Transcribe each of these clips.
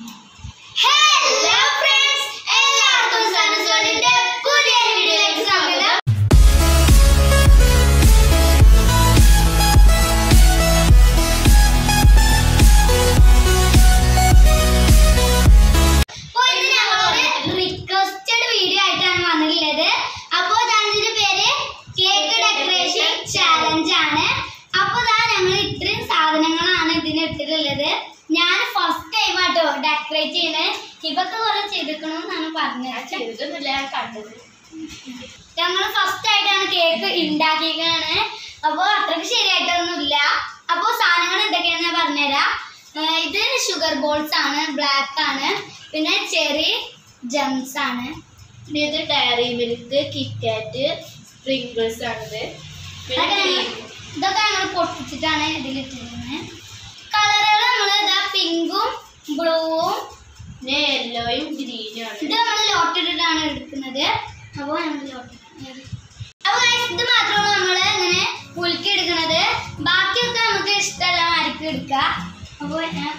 Hey! ഞാൻ കണ്ടത് ഞങ്ങൾ ഫസ്റ്റ് ആയിട്ടാണ് കേക്ക് ഉണ്ടാക്കിയാണ് അപ്പോൾ അത്രയ്ക്ക് ശരിയായിട്ടൊന്നുമില്ല. അപ്പോൾ സാധനങ്ങൾ എന്തൊക്കെയാണെന്ന് ഞാൻ പറഞ്ഞുതരാം. ഇത് ഷുഗർ ബോൾസ് ആണ് ബ്ലാക്ക് ആണ് പിന്നെ ചെറി ജംസ് ആണ്. പിന്നെ ഇത് ഡയറി മിൽക്ക് കിറ്റാറ്റ് സ്പ്രിങ്കിൾസ് ആണിത്. ഇതൊക്കെ ഞങ്ങൾ പൊട്ടിച്ചിട്ടാണ് ഇതിലിട്ടിരുന്നത് കളറുകൾ നമ്മൾ ഇതാ പിങ്കും ബ്ലൂവും പിന്നെ യെല്ലോയും ഗ്രീനും ആണ്. ഇത് നമ്മൾ ലോട്ട് ഇട്ടിട്ടാണ് എടുക്കുന്നത്. അപ്പോൾ നമ്മൾ ലോട്ട് അപ്പോൾ ഇത് മാത്രമാണ് നമ്മൾ ഇങ്ങനെ പുലുക്കി എടുക്കുന്നത്. ബാക്കിയൊക്കെ നമുക്ക് ഇഷ്ടമല്ല മാരിക്ക് എടുക്ക. അപ്പോൾ ഞാൻ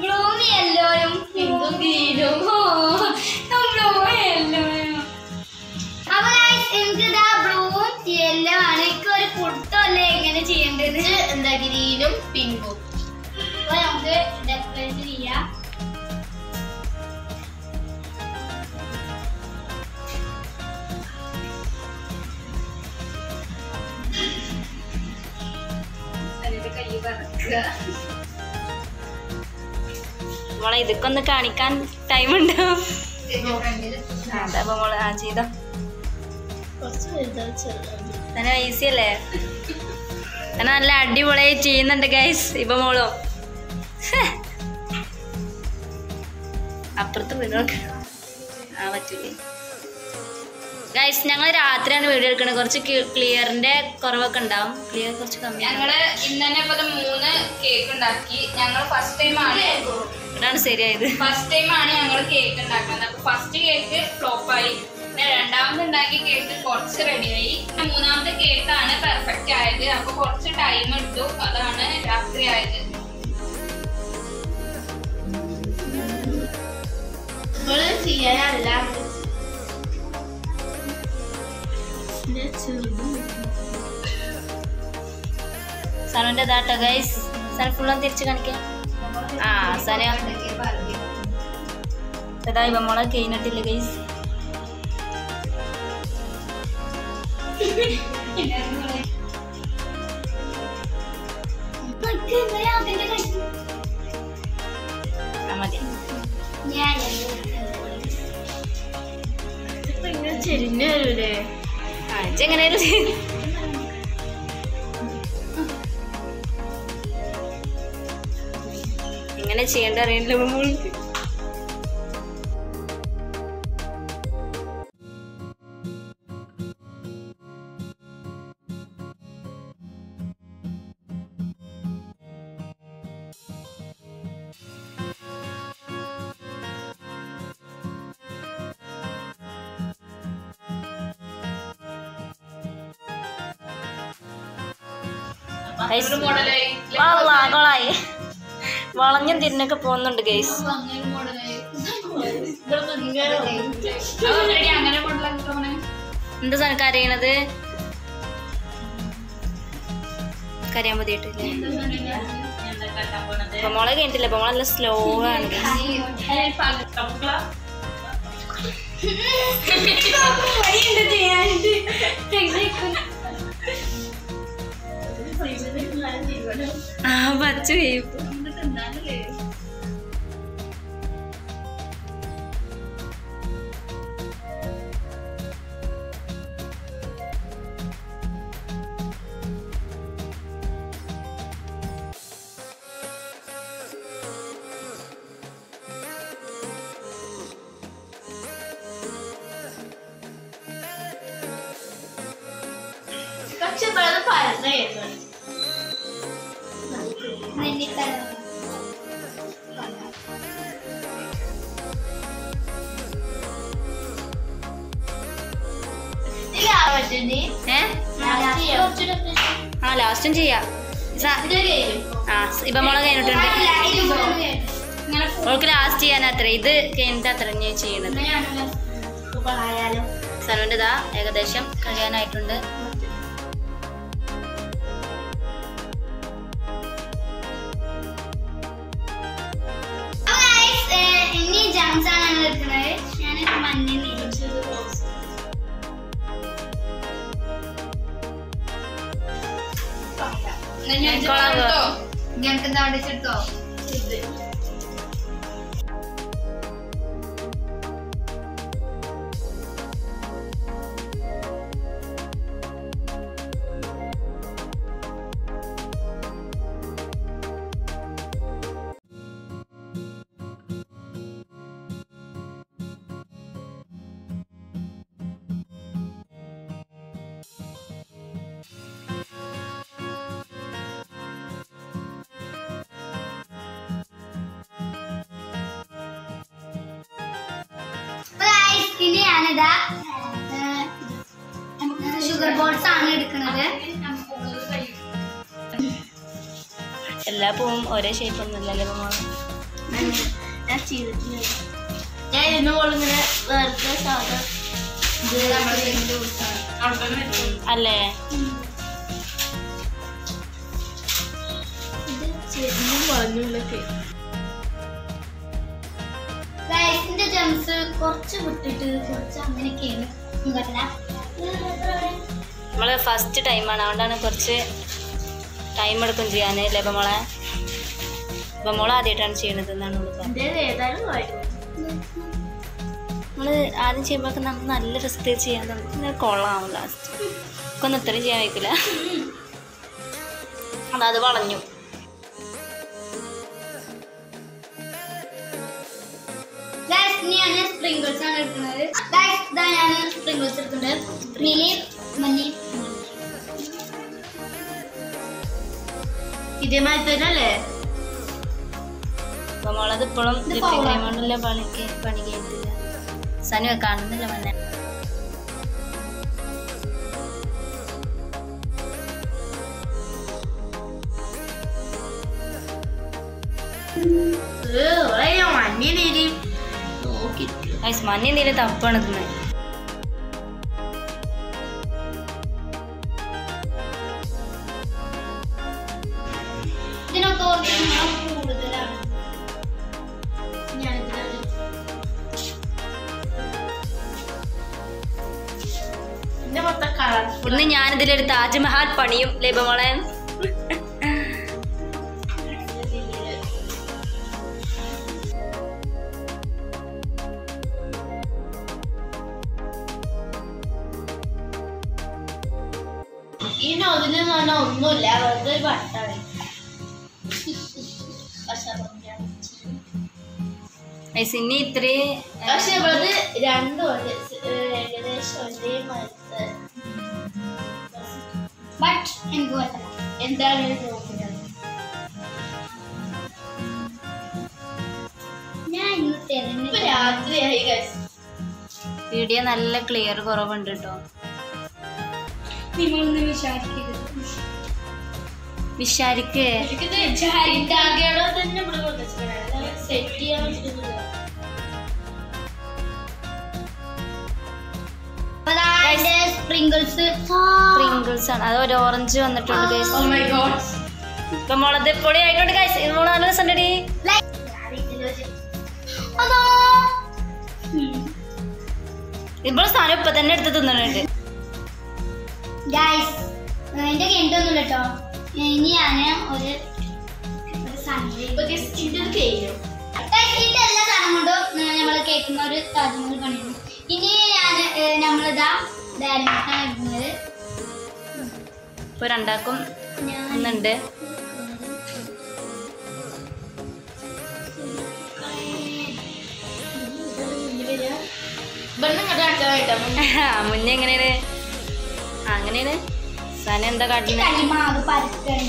ബ്ലൂവും യെല്ലോയും പിങ്കും. ചെയ്യേണ്ടത് എന്താ ഗ്രീനും പിങ്കും. അപ്പൊ നമുക്ക് ഡെക്കറേറ്റ് ചെയ്യാം. മോളെ ഇതൊക്കെ ഒന്ന് കാണിക്കാൻ ടൈം ഉണ്ടോ? അപ്പൊ മോൾ ആ ചെയ്തോ. തന്നെ ഈസി അല്ലേ? തന്നെ നല്ല അടിപൊളിയായി ചെയ്യുന്നുണ്ട് ഗൈസ് ഇപ്പൊ മോളോ. അപ്പുറത്ത് പോയി നോക്ക്. ആ പറ്റൂലേ ഗൈസ് ഞങ്ങൾ രാത്രിയാണ് വീഡിയോ എടുക്കുന്നത് കുറച്ച് ക്ലിയറിന്റെ കുറവൊക്കെ ഉണ്ടാവും. ക്ലിയർ കുറച്ച് കമ്മി ഞങ്ങൾ ഇന്ന് തന്നെ ഇപ്പൊ മൂന്ന് കേക്ക് ഉണ്ടാക്കി. ഞങ്ങൾ ഫസ്റ്റ് ടൈം ആണ്. ഇതാണ് ശരിയായത്. ഫസ്റ്റ് ടൈം ആണ് ഞങ്ങൾ കേക്ക് ഉണ്ടാക്കുന്നത്. അപ്പൊ ഫസ്റ്റ് കേക്ക് ഫ്ലോപ്പ് ആയി. പിന്നെ രണ്ടാമത് ഉണ്ടാക്കിയ കേക്ക് കുറച്ച് റെഡിയായി മൂന്നാമത്തെ കേക്കാണ് പെർഫെക്റ്റ് ആയത്. അപ്പൊ കുറച്ച് ടൈം എടുത്തു. അതാണ് രാത്രി ആയത്. ചെയ്യാനല്ല സനുവിന്റെ ഇതാട്ടോ ഗൈസ് സന ഫുള്ളും തിരിച്ചു കാണിക്കാം. ആ സന ഇതാ ഇവ മോളെ കഴിഞ്ഞിട്ടില്ല ഗൈസ് ചെരിഞ്ഞു വരൂലേ. എങ്ങനെ ചെയ്യേണ്ട അറിയില്ല മോൾക്ക് വളഞ്ഞും തിരിഞ്ഞൊക്കെ പോകുന്നുണ്ട് ഗൈസ് എന്താ സാധനം കരയണത്? കരയാൻ അപ്പൊ മോളെ കഴിഞ്ഞിട്ടില്ല അപ്പൊ മോളെ നല്ല സ്ലോ ആണ്. ആ പച്ച കഴിയും പക്ഷെ ഇവിടെ പരന്നായിരുന്നു നെല്ലിത്തല ആ ലാസ്റ്റും ചെയ്യാം. ആ ഇപ്പൊ മോളെ കഴിഞ്ഞിട്ടുണ്ട്. ലാസ്റ്റ് ചെയ്യാൻ അത്ര. ഇത് കഴിഞ്ഞിട്ട് അത്ര ചെയ്യണത്. സനുവിന്റെ ഇതാ ഏകദേശം കഴിയാനായിട്ടുണ്ട്. ഞങ്ങൾക്ക് എന്താ അടിച്ചെടുത്തോ? ഞാനിതാ ഷുഗർ ബോൾസ് ആണ് എടുക്കുന്നത്. എല്ലാ പൂവും ഒരേ ഷേപ്പ് ഒന്നും ഇല്ലല്ലോ ഇപ്പൊ മോളെ? ഞാൻ ചെയ്തിട്ടില്ല. ഞാൻ ഇന്ന് വെറുതെ അല്ലേ? പറഞ്ഞുള്ളൊക്കെ റൈസിന്റെ കുറച്ച് വിട്ടിട്ട് കുറച്ച് അങ്ങനെയൊക്കെയാണ്. നമ്മൾ ഫസ്റ്റ് ടൈമാണ് അതുകൊണ്ടാണ് കുറച്ച് ടൈം എടുക്കും ചെയ്യാൻ ലഭമോളെ മോളെ? ഇപ്പൊ മോളെ ആദ്യമായിട്ടാണ് ചെയ്യണത് എന്നാണ് നമ്മൾ ആദ്യം ചെയ്യുമ്പോൾ നമുക്ക് നല്ല റിസ്ക് ചെയ്യാൻ നമുക്ക് കൊള്ളാവും ലാസ്റ്റ് ഒന്നും ഇത്രയും ചെയ്യാൻ വയ്ക്കില്ല. അത് വളഞ്ഞു. Guys, ഇനി ഞാൻ സ്പ്രിങ്കിൾസ് ആണ് എടുക്കുന്നത് Guys, ഇതാ ഞാൻ സ്പ്രിങ്കിൾസ് എടുക്കുന്നത് നീലി മഞ്ഞി ഇതേമാതിരി തന്നെ അല്ലേ അപ്പൊ മോളത് ഇപ്പോഴും ഇത് ലിപ്റ്റിക് foul ക്രീം ആണ്. കൊണ്ടല്ല പണിക്ക് പണി കഴിഞ്ഞിട്ടില്ല സനു കാണുന്നില്ല മന്നെ ഐസ് മഞ്ഞ എന്തെങ്കിലും തപ്പാണ് ഇതിന് ഇതിനൊക്കെ കൂടുതലാണ്. ഇന്ന് ഞാനിതിലൊരു താജ്മഹൽ പണിയും ലേബ ഇനി ഇത്രയും പക്ഷെ ഇവളത് രണ്ടും ഒരേ ഏഹ് ഏകദേശം ഒരേ മരത്ത് ബട്ട് എനിക്ക് പറ്റില്ല എന്താണ് നോക്കുന്നത് ഞാൻ രാത്രിയായി. വീഡിയോ നല്ല ക്ലിയർ കുറവുണ്ട് കേട്ടോ നിങ്ങളൊന്ന് വിചാരിക്കരുത്. വിശാരിക്ക്. ജാരിക്കാകേടോ തന്നെ ഇവിടെ സെറ്റ് ചെയ്യാൻ സ്പ്രിങ്കിൾസ് സ്പ്രിങ്കിൾസ് ആണ്. അത് ഒരു ഓറഞ്ച് വന്നിട്ടുണ്ട്. Oh. ഇപ്പൊ മോളത് പൊടി ആയിട്ടുണ്ട് ഗൈസ് ഇത് മോൾ നല്ല രസമുണ്ടടി അതോ? ഇപ്പോൾ സാധനം ഇപ്പൊ തന്നെ എടുത്ത് തിന്നുന്നുണ്ട് ഗൈസ് എന്റെ കഴിഞ്ഞിട്ടൊന്നുമില്ല കേട്ടോ. ഇനി ഞാൻ ഒരു സൺഡേ ഇപ്പൊ കഴിഞ്ഞു. കൊണ്ടും നമ്മൾ കേൾക്കുന്ന ഒരു താജ്മഹൽ പണിയുന്നു ഇനി ഞാൻ നമ്മളിതാ ഡയറിമിൽക്കാണ് ഇടുന്നത് ഇപ്പൊ രണ്ടാക്കും ഒന്നുണ്ട്. മുന്നേ എങ്ങനെയാണ്? അങ്ങനെയാണ്. സന എന്താ കാട്ടുന്നത്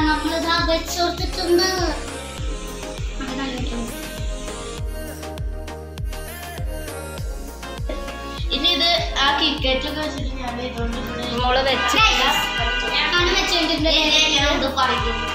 നമ്മളിതാ ഇത് ആ കിക്കറ്റിലൊക്കെ വെച്ചിട്ട് ഞാൻ ഇതുകൊണ്ട് വെച്ചിട്ടില്ല. ഞാൻ വെച്ചിട്ടുണ്ട് ഞാൻ ഇത് പറയുന്നു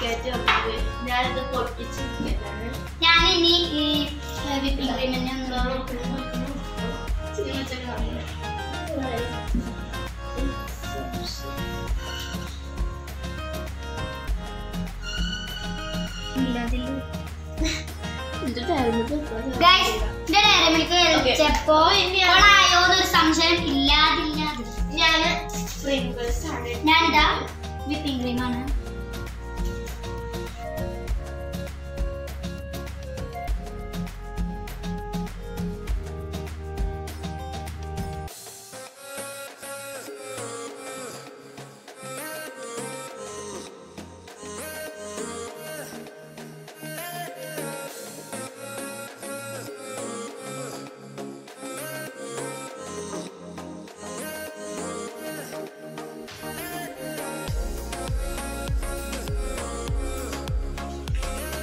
ഞാൻ കിക്കറ്റ് വെക്കുന്നത് ഞാനിത് പൊട്ടിച്ച് ഈ വിപ്പിംഗ് സംശയം ഇല്ലാതില്ലാതെ. ആണ്. ഞാനിതാ വിപ്പിംഗ് ക്രീം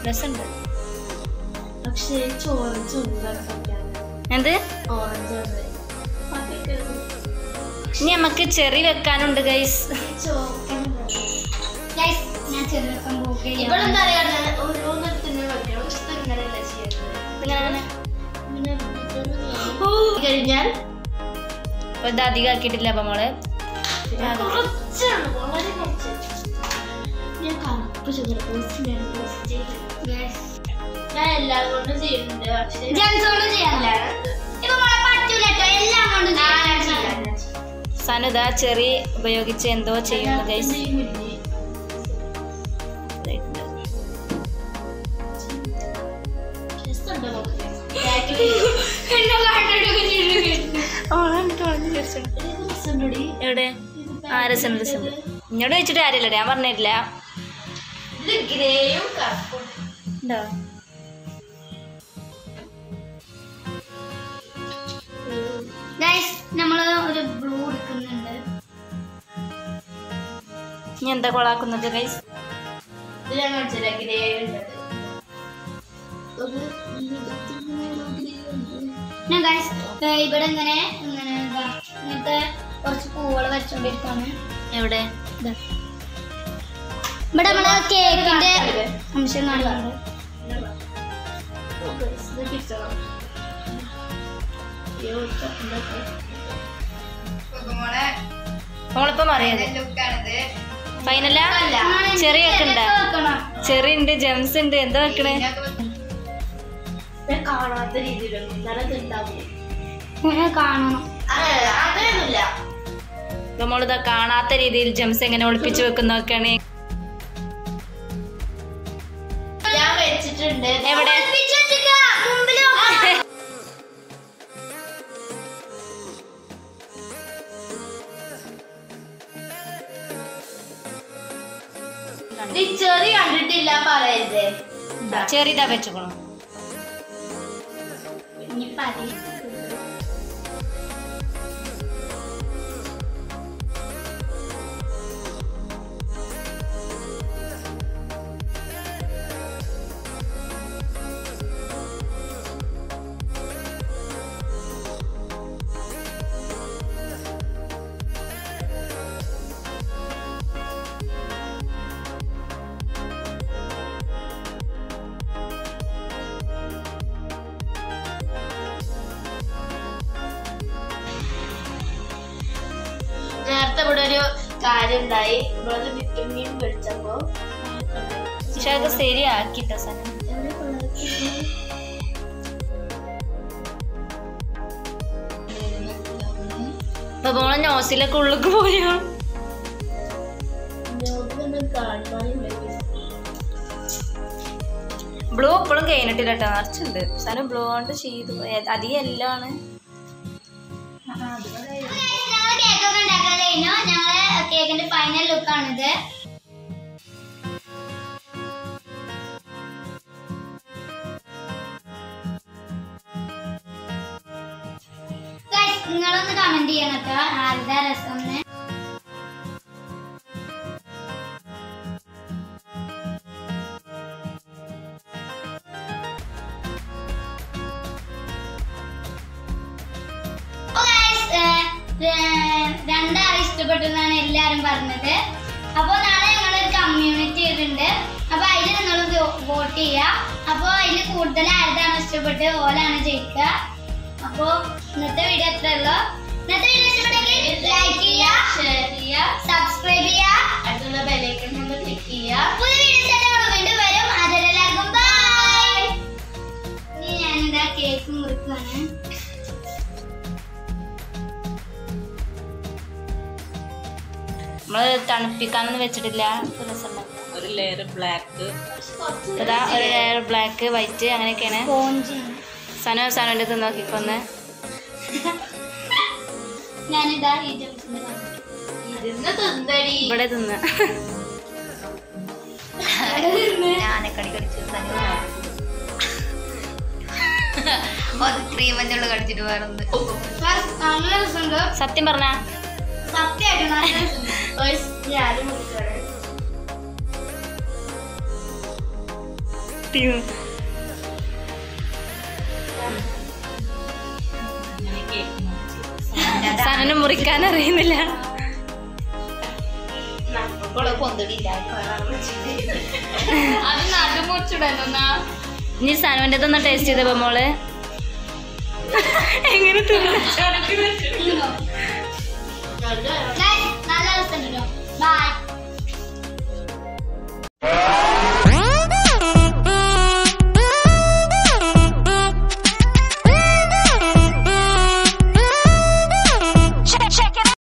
രസമുണ്ട് പക്ഷേ എന്ത്? ഓറഞ്ച് ഇനി നമുക്ക് ചെറി വെക്കാനുണ്ട് ഗൈസ് കഴിഞ്ഞാൽ? ഇത് അധികം ആക്കിയിട്ടില്ല അപ്പൊ മോൾ. കുറച്ചാണ് വളരെ കുറച്ച്. ഞാൻ കറുപ്പ് ചെറുപ്പം ഞാൻ എല്ലാം കൊണ്ടും ചെയ്യുന്നുണ്ട് പക്ഷേ ജെൻസോട് ചെയ്യാനില്ല ഇപ്പൊ മോളെ പറ്റൂല കേട്ടോ എല്ലാം കൊണ്ടും ഞാൻ ചെയ്യാൻ ചെയ്യാം, ഞാൻ ചെയ്യാം. സനു ഇതാ ചെറി ഉപയോഗിച്ച് എന്തോ ചെയ്യുന്നു ഗൈസ്? എവിടെ? ആ രസം രസം. എന്നോട് വെച്ചിട്ട് കാര്യമില്ല ഞാൻ പറഞ്ഞിട്ടില്ല. ഇത് ഗ്രേയും കറുപ്പും. ഉണ്ടോ? ഗൈസ് നമ്മൾ ഒരു ബ്ലൂ എടുക്കുന്നുണ്ട്. ഇനി എന്താ കൊളാക്കുന്നത് ഗൈസ് കാണിച്ചില്ല ഗ്രേ ഉള്ളത് ഞാൻ ഗൈസ് ഇവിടെ ഇങ്ങനെ ഇങ്ങനത്തെ കുറച്ച് പൂവുകൾ വരച്ചോണ്ടിരിക്കാണ്. എവിടെ? ഇതാ. ഇവിടെ നമ്മൾ കേക്കിന്റെ അംശം കാണുന്നുണ്ട്. നമ്മളിപ്പോ അറിയാതെ ഫൈനലാ. ചെറി ഉണ്ട് ജെംസ് ഉണ്ട്. എന്താ വെക്കണേ? കാണാത്ത രീതിയിൽ നമ്മളിതാ കാണാത്ത രീതിയിൽ ജംസ് എങ്ങനെ ഒളിപ്പിച്ചു വെക്കുന്നൊക്കെയാണ് ഞാൻ വെച്ചിട്ടുണ്ട്. എവിടെ? ചെറി കണ്ടിട്ടില്ല പറയരുത്. ചെറിയതാ വെച്ചോളൂ ഇനി പതി. കാര്യം ഉണ്ടായി നമ്മളത് വിറ്റമിൻ കഴിച്ചപ്പോ പക്ഷെ അത് ശരിയാക്കിട്ടോ സന. ഇപ്പൊ മോളെ നോസിലൊക്കെ ഉള്ളിക്ക് പോയോ? ബ്ലൂ ഇപ്പോഴും കഴിഞ്ഞിട്ടില്ല കേട്ടോ നിറച്ചുണ്ട്. സാധനം ബ്ലൂ കൊണ്ട് ചെയ്തു അധികം എല്ലാം ആണ്. കഴിഞ്ഞു? ഞങ്ങൾ കേക്കിന്റെ ഫൈനൽ ലുക്കാണിത് നിങ്ങളൊന്ന് കമന്റ് ചെയ്യണം കേട്ടോ. ആരുടെ രസം? വോട്ട് ചെയ്യുക. അപ്പൊ അതിൽ കൂടുതൽ ആരതാണ് ഇഷ്ടപ്പെട്ട് ഓലാണ് ജയിക്കുക. അപ്പൊ ഇന്നത്തെ വീഡിയോ എത്ര ഉള്ളോ. ഇന്നത്തെ വീഡിയോ ഇഷ്ടപ്പെട്ടെങ്കിൽ ലൈക്ക് ചെയ്യുക ഷെയർ ചെയ്യുക. സബ്സ്ക്രൈബ് ചെയ്യുക. അടുത്തുള്ള ബെലൈക്കൺ ഒന്ന് ക്ലിക്ക് ചെയ്യുക. പുതിയ വീഡിയോസ് വീണ്ടും വരും. അതിലെല്ലാവർക്കും ബൈ ഇനി ഞാനിതാ കേക്ക് മുറിക്കുകയാണ് നമ്മൾ തണുപ്പിക്കാനൊന്നും വെച്ചിട്ടില്ല. ഇപ്പൊ രസമുണ്ടാവും. ഒരു ലെയർ ബ്ലാക്ക് അതാ ഒരു ലെയർ ബ്ലാക്ക് വൈറ്റ് അങ്ങനെയൊക്കെയാണ്. സനോ സനോന്റെ ഇത് നോക്കിക്കൊന്ന്. ഇവിടെ തിന്ന്. കടിച്ചു കടിച്ചിട്ട് വേറൊന്ന്. സത്യം പറഞ്ഞ? സത്യമായിട്ട് പറ്റിയെന്ന് സാധനം മുറിക്കാൻ അറിയുന്നില്ല. നീ സാനുവിന്റെ തന്നെ ടേസ്റ്റ് ചെയ്തപ്പോ മോൾ. എങ്ങനെ തിന്നു?